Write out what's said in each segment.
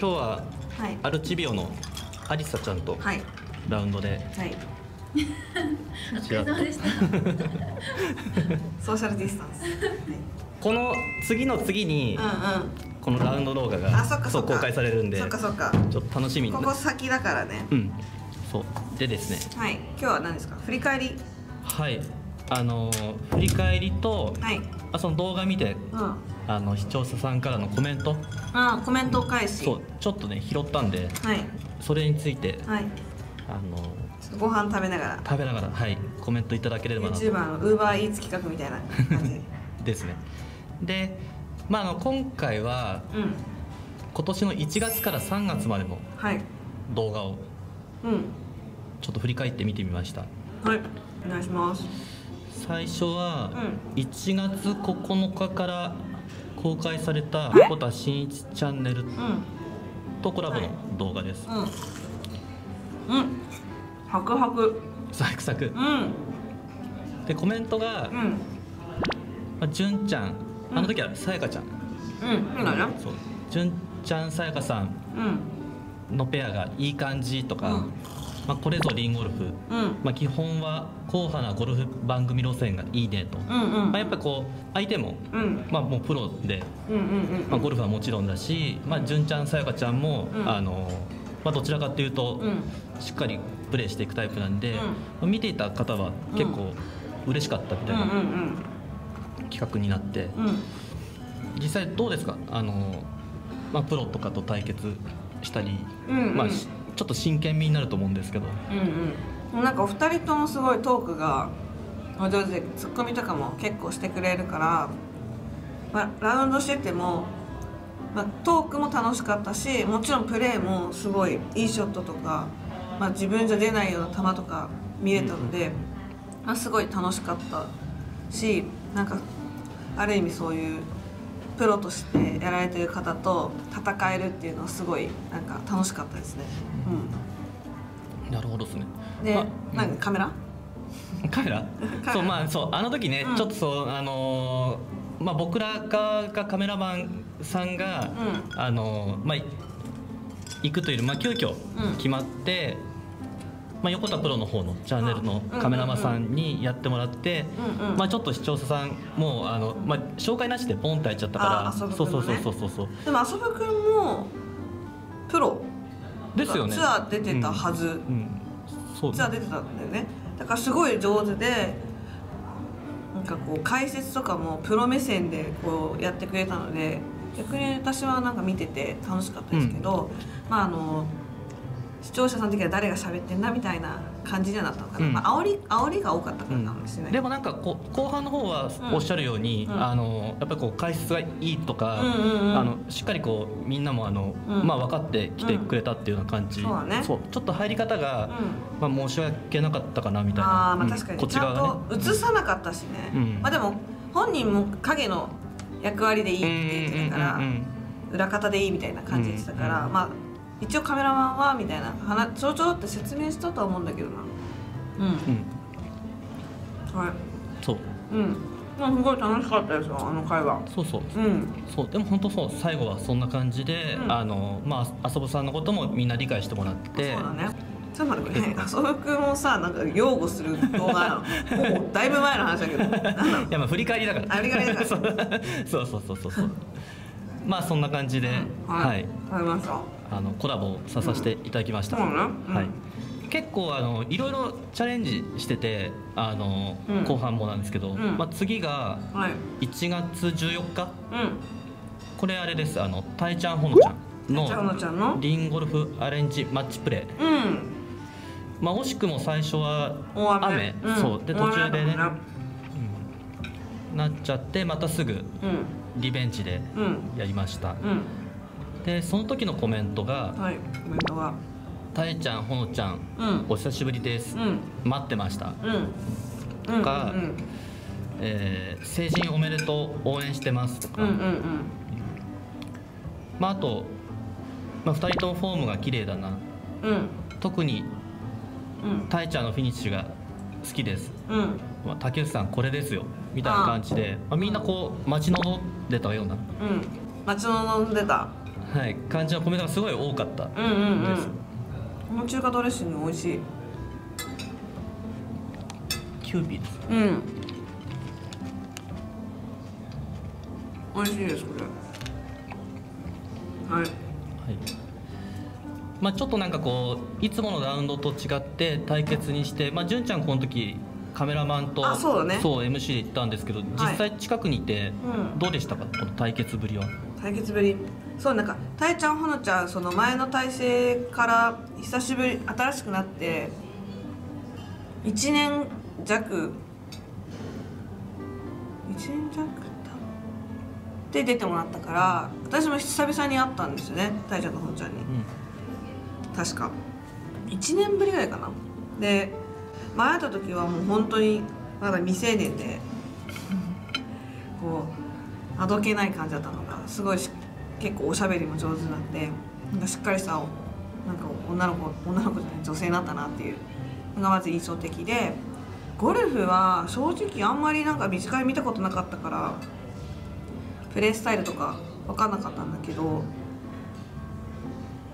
今日ははい。アルチビオのアリサちゃんとはい。ラウンドではい。お疲れ様でした。ソーシャルディスタンス、はい、この次の次にうんうん。このラウンド動画があそう公開されるんでそっかそっか。ちょっと楽しみに。ここ先だからね。うん。そう。でですね。はい。今日は何ですか？振り返り？はい。あのー振り返りとはい。あその動画見てうんあの視聴者さんからのコメント？あコメント返し。そうちょっとね拾ったんではい。それについてはい。あのご飯食べながら。食べながらはいコメントいただければなと。YouTuber の UberEats 企画みたいな感じ。で ですね。でまああの今回はうん。今年の1月から3月までのはい。動画をうん。ちょっと振り返って見てみました。はい。お願いします。最初はう1月9日から公開されたはい横田真一チャンネルうん。とコラボの動画です、うん。うん。ハクハク。サクサク。うん。でコメントがうん「まあ、純ちゃん。あの時はさやかちゃん。うん。そうだねそう。純ちゃんさやかさん。のペアがいい感じとか、うんまあ、これぞリンゴルフ、うん。まあ、基本は硬派なゴルフ番組路線がいいねと、うんうん。まあ、やっぱこう相手も、うん。まあ、もうプロで、うんうんうんまあ、ゴルフはもちろんだし、まあ、純ちゃんさやかちゃんも、うん。あのまあ、どちらかっていうと、うん。しっかりプレーしていくタイプなんで、うん。まあ見ていた方は結構嬉しかったみたいな企画になって、実際どうですか？あの、まあ、プロとかと対決したり、うんうん。まあ、しちょっと真剣味になると思うんですけど。うんうんなんかお二人ともすごいトークがお上手でツッコミとかも結構してくれるから、まあ、ラウンドしてても、まあ、トークも楽しかったしもちろんプレーもすごいいいショットとか、まあ、自分じゃ出ないような球とか見れたので、まあ、すごい楽しかったしなんかある意味そういうプロとしてやられてる方と戦えるっていうのはすごいなんか楽しかったですね。うん。なるほどですね。で、まあなんかカメラ？カメラ？そうまあそうあの時ね、うん。ちょっとそうあのーまあ僕ら側がカメラマンさんが、うあのーまあい行くというよりまあ急遽うん。決まって、まあ横田プロの方のチャンネルのカメラマンさんにやってもらって、うんうんまあちょっと視聴者さんもうあのまあ紹介なしでポンって入っちゃったから、そうそうそうそうそうでも浅部君もプロ。ですよね。ツアー出てたはず、うん、うん。そうツアー出てたんだよね。だからすごい上手でなんかこう解説とかもプロ目線でこうやってくれたので逆に私はなんか見てて楽しかったですけど、まああの視聴者さん的には誰が喋ってんだみたいな感じにはなったのかな、うん。まあ煽り煽りが多かったからかもしれない、でもなんかこう後半の方はうんおっしゃるように、うん。あのやっぱりこう解説がいいとか、うんうんうん。あのしっかりこうみんなもあの、うん。まあ分かってきてくれたっていうような感じ、うん。そうだね。そう。ちょっと入り方が、まあ申し訳なかったかなみたいな。うんあーまあ確かに、こっち側がね。映さなかったしね、うん。まあでも本人も影の役割でいいって言ってたから、うんうんうん裏方でいいみたいな感じでしたから、うんうん。まあ一応カメラマンはみたいな話ちょろちょろって説明したとは思うんだけどな。うん、うん。はい。そう。うん。まあすごい楽しかったですよあの会話。そうそう。うん。そう。でも本当そう。最後はそんな感じで、うん。あのまあ遊ぶさんのこともみんな理解してもらって。そうだね。ちょっと待ってこれね浅野君もさなんか擁護する動画なの。もうだいぶ前の話だけど。何なの いやまあ振り返りだから。あ振り返りだそう そうそうそうそうそう。まあそんな感じで、はい。わかりましたあのコラボをささせていただきました、はい、結構あのいろいろチャレンジしててあの、うん。後半もなんですけど、ん。まあ、次がはい。1月14日。うん。これあれです。あのたいちゃんほのちゃんのリンゴルフアレンジマッチプレイ。うん。まあ惜しくも最初は大雨。そう。で途中でねなっちゃってまたすぐうん。リベンジでうん。やりました、うんでその時のコメントがはいコメントは「たいちゃんほのちゃんうん。お久しぶりです、うん。待ってました」うん。うんかうん。えー成人おめでとう応援してます」とか、うんうんうん。まあ、あと、まあ、2人ともフォームが綺麗だな。うん。特にうん。たいちゃんのフィニッシュが好きです、うん。まあ、竹内さんこれですよ。みたいな感じでまあ、みんなこう待ち望んでたような。うん。待ち望んでたはい、感じのコメがすごい多かった。うんうんうです。んこの中華ドレッシング美味しい。キューピーです。うん。美味しいですこれ。はい。はい。まあ、ちょっとなんかこういつものラウンドと違って対決にして、まあ、純ちゃんこの時カメラマンとあそうだね。そう MC で行ったんですけど実際近くにいてうん。どうでしたか、この対決ぶりは。対決ぶりそうなんかたいちゃんほのちゃんその前の体制から久しぶり新しくなって1年弱1年弱だ？で出てもらったから私も久々に会ったんですよねたいちゃんとほのちゃんに。うん。確か。1年ぶりぐらいかな。で前会った時はもう本当にまだ未成年でこうあどけない感じだったのがすごいし結構おしゃべりも上手なんでなんかしっかりしたなんか女の子女の子じゃない女性になったなっていうのがまず印象的でゴルフは正直あんまりなんか短い見たことなかったからプレースタイルとか分かんなかったんだけど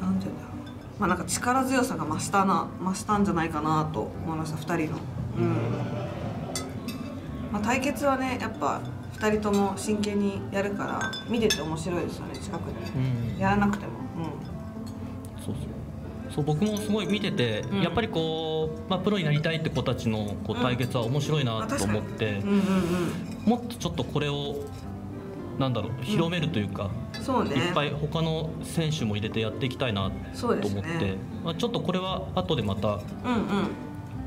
なんていうんだろう。まあなんか力強さが増したな増したんじゃないかなと思いました2人の。うん。まあ対決はねやっぱ2人とも真剣にやるから見てて面白いですよね近くにうん。やらなくても。そうそう。そう僕もすごい見てて、うん。やっぱりこう、まあ、プロになりたいって子たちのこう対決は面白いなと思って、うんうんうん。もっとちょっとこれをなんだろう広めるというか、うんそうね。いっぱい他の選手も入れてやっていきたいなと思って、ねまあ、ちょっとこれは後でまたうんうん。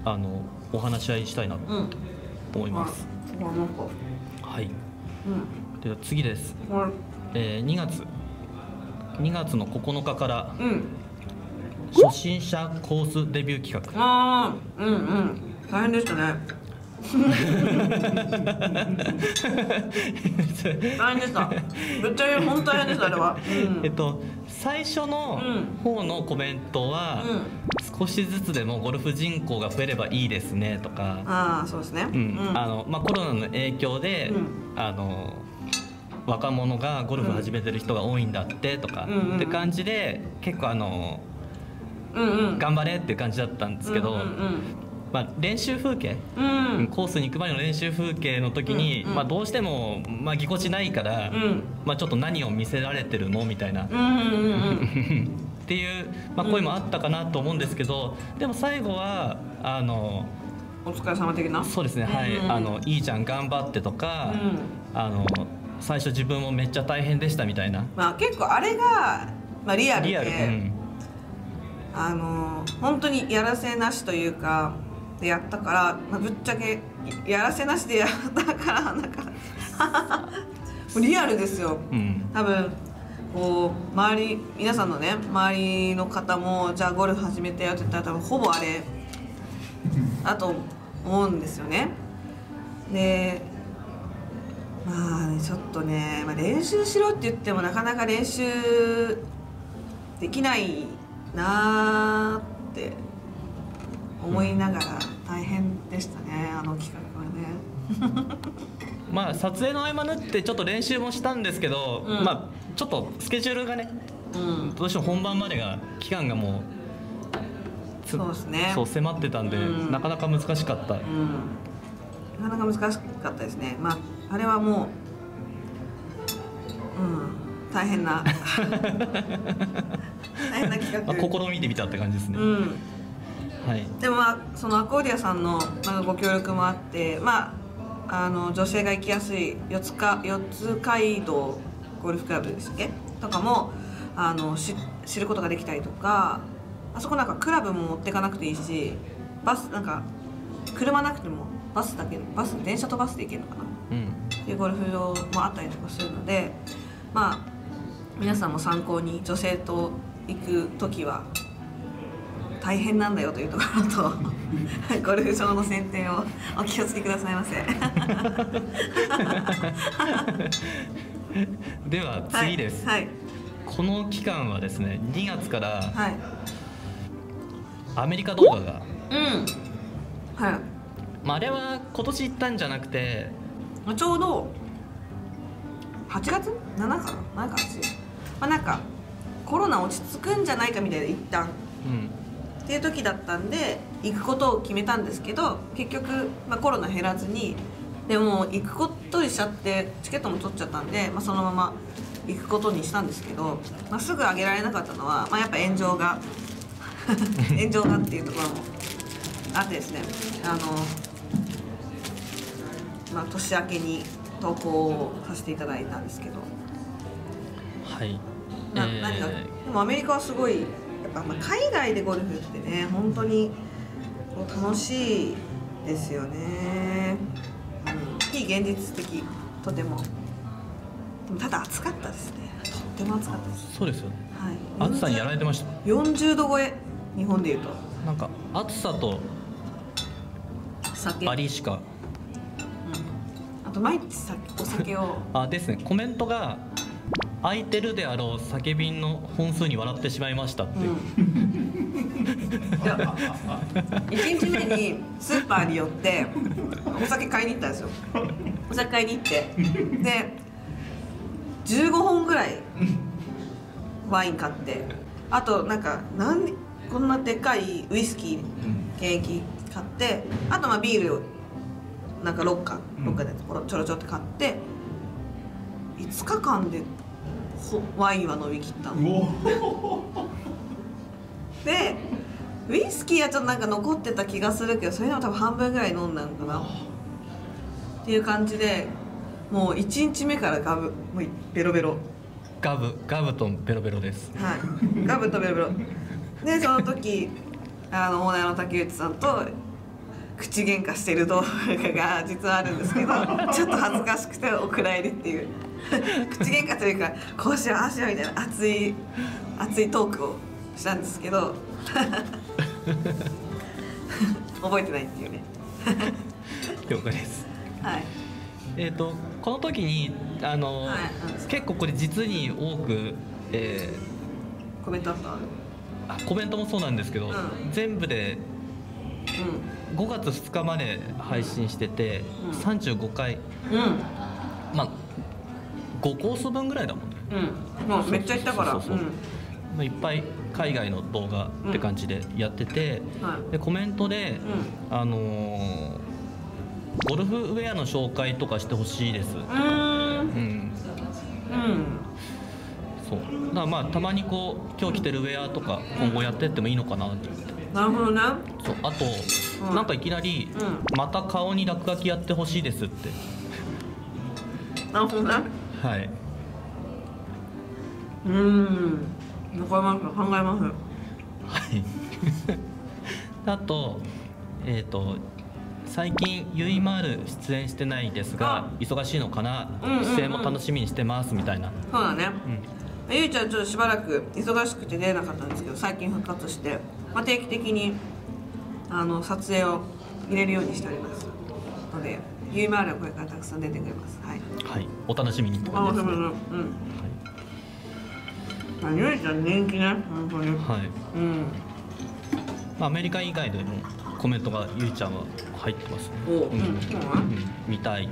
あのお話し合いしたいなとうん。思います。あなんか。はい、うん。では次です、これえー2月。2月の9日から。うん。初心者コースデビュー企画。ああうんうん。大変でしたね。大変でした。ぶっちゃけ本当大変でしたあれは。うん。えっと最初の方のコメントは、少しずつでもゴルフ人口が増えればいいですねとか、ああそうですね。うん。あのまあ、コロナの影響で、うん。あの若者がゴルフ始めてる人が多いんだってとか、って感じで結構あの頑張れっていう感じだったんですけど、まあ、練習風景、コースに行く前の練習風景の時に、まあ、どうしても、まあ、ぎこちないから、うん。まあ、ちょっと何を見せられてるのみたいな。うんうんうんっていう、まあ、声もあったかなと思うんですけど、でも最後はあのお疲れ様的な？そうですね、はい、うんあのいいじゃん頑張ってとか、うん。あの最初自分もめっちゃ大変でしたみたいな。まあ結構あれが、まあ、リアルでリアル、うん、あの本当にやらせなしというかでやったから、まあ、ぶっちゃけやらせなしでやったからなんか リアルですよ。うん。多分こう周り皆さんのね周りの方もじゃあゴルフ始めてよって言ったら多分ほぼあれだと思うんですよね。でまあねちょっとね、まあ、練習しろって言ってもなかなか練習できないなーって思いながら大変でしたねあの企画はね。まあ撮影の合間縫ってちょっと練習もしたんですけど、うん。まあちょっとスケジュールがねうん。どうしても本番までが期間がもうつそうですね。そう迫ってたんで、うん。なかなか難しかった、うん。なかなか難しかったですね。まああれはもううん。大変な 大変な企まあ、画試みてみたって感じですね、うん。はい。でもまあそのアコーディアさんのまあご協力もあってまああの女性が行きやすい四つか四つ街道ゴルフクラブでしたっけ？とかもあのし知ることができたりとかあそこなんかクラブも持っていかなくていいしバスなんか車なくてもバスだけバス電車とバスで行けるのかな？うん。っていうゴルフ場もあったりとかするのでまあ皆さんも参考に女性と行く時は大変なんだよというところとゴルフ場の選定をお気をつけくださいませ。では次です、はいこの期間はですね2月からはい、はいアメリカ動画が、うん。はい。まあ、あれは今年行ったんじゃなくてまあちょうど8月？7かな？7か8まあなんかコロナ落ち着くんじゃないかみたいな一旦うん。っていう時だったんで行くことを決めたんですけど結局、まあ、コロナ減らずにでも行くことにしちゃってチケットも取っちゃったんで、まあ、そのまま行くことにしたんですけど、まあ、すぐ上げられなかったのは、まあ、やっぱ炎上が 炎上がっていうところもあってですねあの、まあ、年明けに投稿をさせていただいたんですけど。はい。な、えー。何がでもアメリカはすごいやっぱまあ海外でゴルフってね本当に楽しいですよね、うん、非現実的とても。でもただ暑かったですね。とっても暑かったです。そうですよね。はい。暑さにやられてました？40度超え。日本でいうと。なんか暑さと酒。バリしか。あと毎日さお酒を。あですね。コメントが空いてるであろう酒瓶の本数に笑ってしまいましたって、いや1日目にスーパーに寄ってお酒買いに行ったんですよ。お酒買いに行って。で15本ぐらいワイン買って。あとなんかなんこんなでかいウイスキー原液買ってあとまあビールをなんか6缶6缶でちょろちょろって買って5日間でワインは飲み切ったの。でウイスキーはちょっとなんか残ってた気がするけどそれでも多分半分ぐらい飲んだのかな。っていう感じでもう1日目からガブもうベロベロ。ガブガブとベロベロです。はい。ガブとベロベロ。でその時あのオーナーの竹内さんと口喧嘩してる動画が実はあるんですけどちょっと恥ずかしくてお蔵入りっていう 口喧嘩というかこうしようああしようみたいな熱い熱いトークをしたんですけど 覚えてないっていうね。了解です。はい。えっ、とこの時にあの、はい結構これ実に多く、えコメントあった？ーあコメントもそうなんですけど、うん。全部で5月2日まで配信してて、うん。35回うんうん。まあ5コース分ぐらいだもんね、うん。もうめっちゃ行ったから。そうそう。そうそうまあ、いっぱい海外の動画って感じでやってて、うんはい。でコメントで、あのーゴルフウェアの紹介とかしてほしいです、うーん。うん、うん。そう。だからまあたまにこう今日着てるウェアとか今後やってってもいいのかなって。なるほどねそう。あと、うん。なんかいきなり、うまた顔に落書きやってほしいです」って。なるほどねはい。うーん。わかります。考えます。はい。あとえっ、と最近ゆいまる出演してないですが忙しいのかな？うんうんうん。出演も楽しみにしてますみたいな、そうだね。うん、ゆいちゃんちょっとしばらく忙しくて出れなかったんですけど最近復活して、まあ、定期的にあの撮影を入れるようにしております。のでゆいまるはこれからたくさん出てくれます。はい。はい。お楽しみにってあ感じですねそうそうそううんあゆいちゃん人気ね。本当に。はい、うん。まあ、アメリカ以外でもコメントがゆいちゃんは入ってますね。おう、うん。うん、見たい。う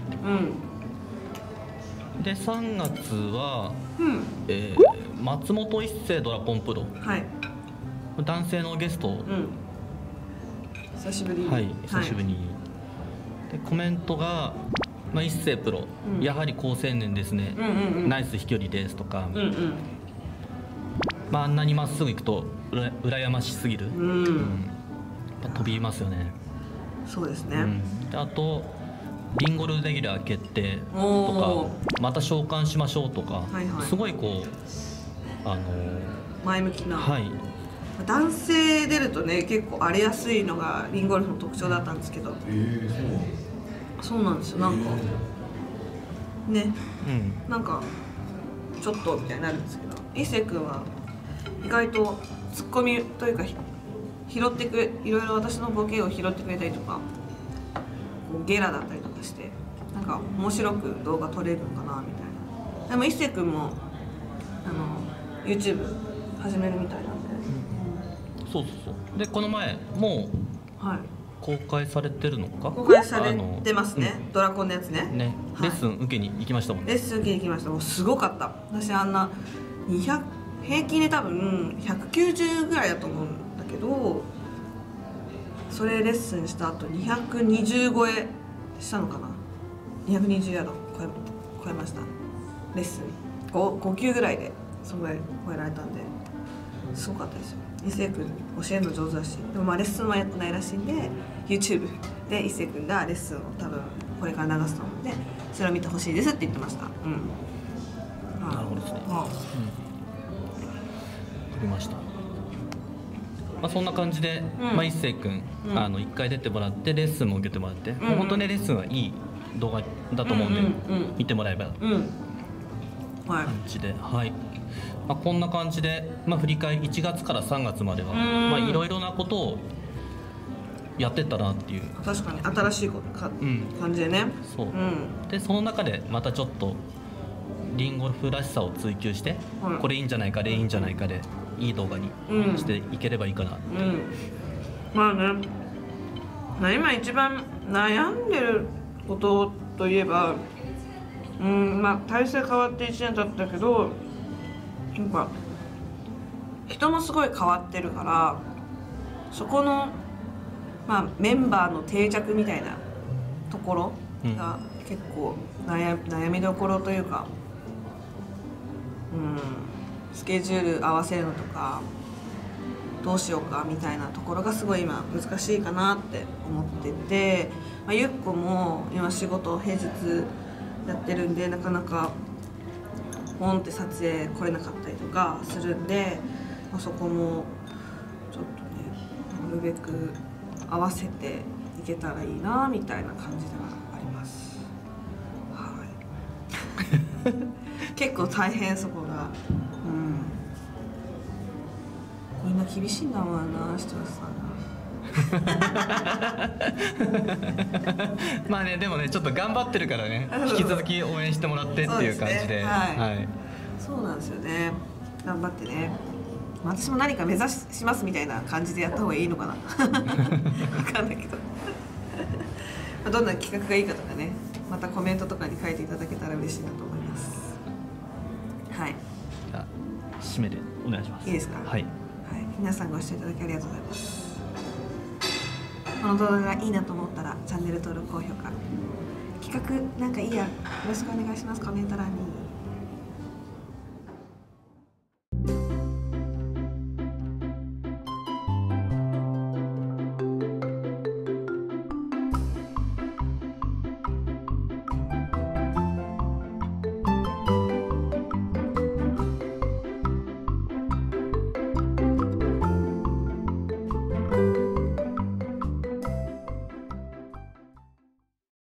ん。で3月は、うん。えー松本一世ドラコンプロ。はい。男性のゲストをうん。久しぶりに。はい、久しぶりに、でコメントが「まあ、一世プロ、うん。やはり好青年ですね、うんうんうん。ナイス飛距離です」とか、うんうん。まあ、あんなにまっすぐ行くとうら羨ましすぎる、ううん。んやっぱ飛びますよね、そうですね、うん。であと「リンゴルレギュラー決定」とおか「また召喚しましょう」とか、はいはい。すごいこうあの前向きな、はい男性出るとね結構荒れやすいのがリンゴルフの特徴だったんですけど。えー、そうなのそうなんですよ。なんかね。うん。なんかちょっとみたいになるんですけど。一星君は意外とツッコミというかひ拾ってくれいろいろ私のボケを拾ってくれたりとかこうゲラだったりとかしてなんか面白く動画撮れるのかなみたいな。でも一星君もあの YouTube 始めるみたいなそうそうそう。でこの前もうはい。公開されてるのか？公開されてますね、ドラコンのやつね。うんね。はい。レッスン受けに行きましたもんね、レッスン受けに行きました。もうすごかった。私あんな200平均で多分190ぐらいだと思うんだけどそれレッスンした後220超えしたのかな？220ヤード超え超えました。レッスン。5, 5級ぐらいでそのぐらい超えられたんで。すごかったですよ。一星君教えるの上手だしでもまあレッスンはやってないらしいんで YouTube で一星君がレッスンを多分これから流すと思うんでそれを見てほしいですって言ってました。うん。なるほどですね。あ。わかりました。まあ、そんな感じで、うん。まあ、一星君、うん。あの一回出てもらってレッスンも受けてもらって、ん。もう本当にレッスンはいい動画だと思うんで、うんうんうん。見てもらえばうん。はい。感じで、はい。まあ、こんな感じで、まあ、振り返り1月から3月までは、ん。まあ、いろいろなことをやってったなっていう。確かに新しいことか、うん。感じでね。そう。うん。で、その中でまたちょっとリンゴルフらしさを追求して、はい。これいいんじゃないか、あれいいんじゃないかで、いい動画にうん。していければいいかな。う。ん。まあね。まあ今一番悩んでることといえばうんまあ体制変わって1年経ったけどなんか人もすごい変わってるからそこの、まあ、メンバーの定着みたいなところが結構悩悩みどころというか、うん、スケジュール合わせるのとかどうしようかみたいなところがすごい今難しいかなって思ってて、まあ、ゆっこも今仕事平日やってるんでなかなかポンって撮影来れなかったりとかするんで、まあ、そこもちょっとねなるべく合わせていけたらいいなみたいな感じではあります。はい。結構大変そこが。うん。みんな厳しいんだもんな視聴者さんが。まあねでもねちょっと頑張ってるからね。うん引き続き応援してもらってっていう感じで。ね。はい。はい。そうなんですよね頑張ってね。私も何か目指しますみたいな感じでやった方がいいのかな。分かんないけど。まあどんな企画がいいかとかね。またコメントとかに書いていただけたら嬉しいなと思います。はい。じゃあ締めでお願いします。いいですか？はい。はい、皆さんご視聴いただきありがとうございます。この動画がいいなと思ったらチャンネル登録高評価。企画なんかいいや。よろしくお願いします。コメント欄に